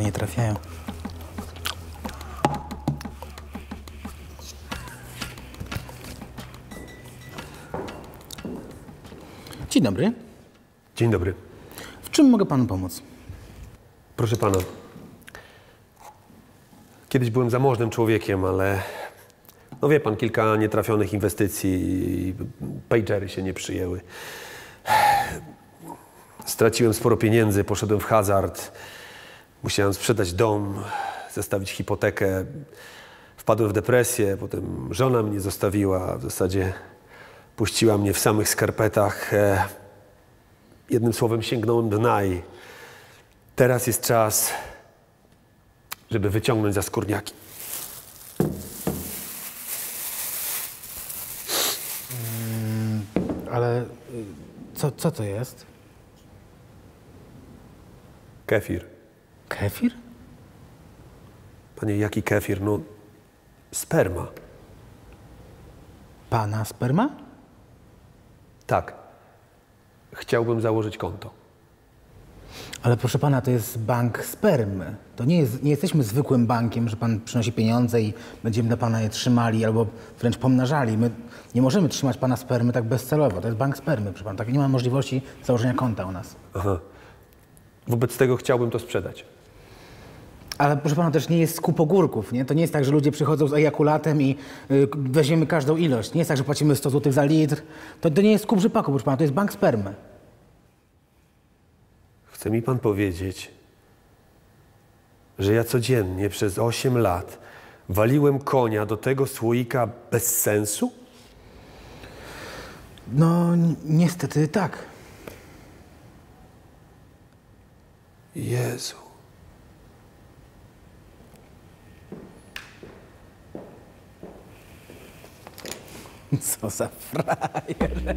to nie trafiają. Dzień dobry. Dzień dobry. W czym mogę panu pomóc? Proszę pana. Kiedyś byłem zamożnym człowiekiem, ale no wie pan, kilka nietrafionych inwestycji i pagery się nie przyjęły. Straciłem sporo pieniędzy, poszedłem w hazard. Musiałem sprzedać dom, zastawić hipotekę. Wpadłem w depresję, potem żona mnie zostawiła. W zasadzie puściła mnie w samych skarpetach. E, Jednym słowem sięgnąłem dna i teraz jest czas, żeby wyciągnąć za skórniaki. Ale y, co, co to jest? Kefir. Kefir? Panie, jaki kefir? No, sperma. Pana sperma? Tak. Chciałbym założyć konto. Ale proszę pana, to jest bank spermy. To nie, jest, nie jesteśmy zwykłym bankiem, że pan przynosi pieniądze i będziemy dla pana je trzymali albo wręcz pomnażali. My nie możemy trzymać pana spermy tak bezcelowo. To jest bank spermy, proszę pana. Tak nie ma możliwości założenia konta u nas. Aha. Wobec tego chciałbym to sprzedać. Ale proszę pana, też nie jest skup ogórków, nie? To nie jest tak, że ludzie przychodzą z ejakulatem i y, weźmiemy każdą ilość. Nie jest tak, że płacimy 100 zł za litr. To, to nie jest skup rzepaku, proszę pana, to jest bank spermy. Chce mi pan powiedzieć, że ja codziennie przez 8 lat waliłem konia do tego słoika bez sensu? No, ni- niestety tak. Jezu. Co za frajer.